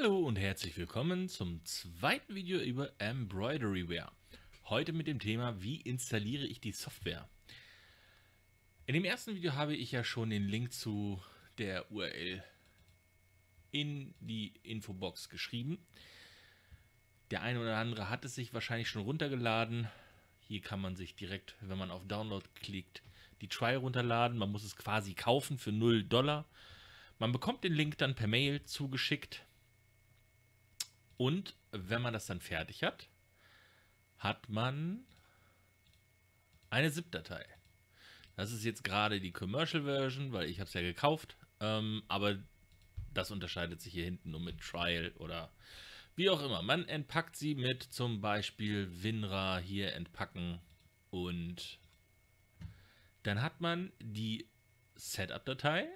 Hallo und herzlich willkommen zum zweiten Video über Embroideryware. Heute mit dem Thema, wie installiere ich die Software. In dem ersten Video habe ich ja schon den Link zu der URL in die Infobox geschrieben. Der eine oder andere hat es sich wahrscheinlich schon runtergeladen. Hier kann man sich direkt, wenn man auf Download klickt, die Try runterladen. Man muss es quasi kaufen für 0 Dollar. Man bekommt den Link dann per Mail zugeschickt. Und wenn man das dann fertig hat, hat man eine ZIP-Datei. Das ist jetzt gerade die Commercial Version, weil ich habe es ja gekauft. Ähm, aber das unterscheidet sich hier hinten nur mit Trial oder wie auch immer. Man entpackt sie mit zum Beispiel WinRAR hier entpacken und dann hat man die Setup-Datei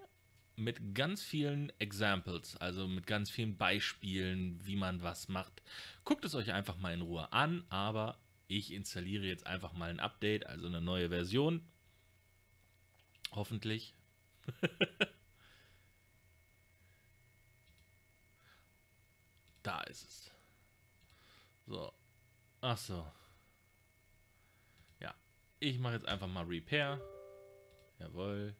mit ganz vielen Examples, also mit ganz vielen Beispielen, wie man was macht. Guckt es euch einfach mal in Ruhe an, aber ich installiere jetzt einfach mal ein Update, also eine neue Version. Hoffentlich. da ist es. So. Ach so. Ja. Ich mache jetzt einfach mal Repair. Jawohl.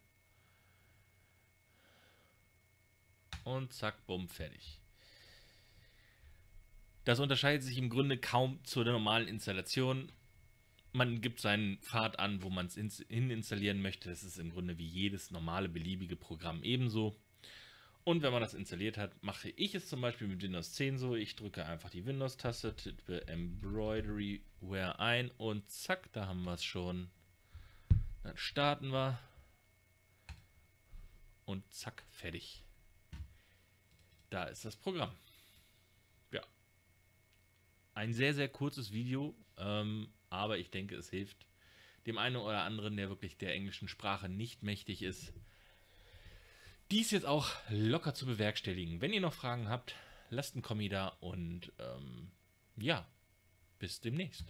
Und zack, bumm, fertig. Das unterscheidet sich im Grunde kaum zur normalen Installation. Man gibt seinen Pfad an, wo man es hin installieren möchte. Das ist im Grunde wie jedes normale beliebige Programm ebenso. Und wenn man das installiert hat, mache ich es zum Beispiel mit Windows 10 so. Ich drücke einfach die Windows-Taste, tippe Embroideryware ein und zack, da haben wir es schon. Dann starten wir. Und zack, fertig. Da ist das Programm. Ja. Ein sehr, sehr kurzes Video, ähm, aber ich denke, es hilft dem einen oder anderen, der wirklich der englischen Sprache nicht mächtig ist, dies jetzt auch locker zu bewerkstelligen. Wenn ihr noch Fragen habt, lasst einen Kommi da und ähm, ja, bis demnächst.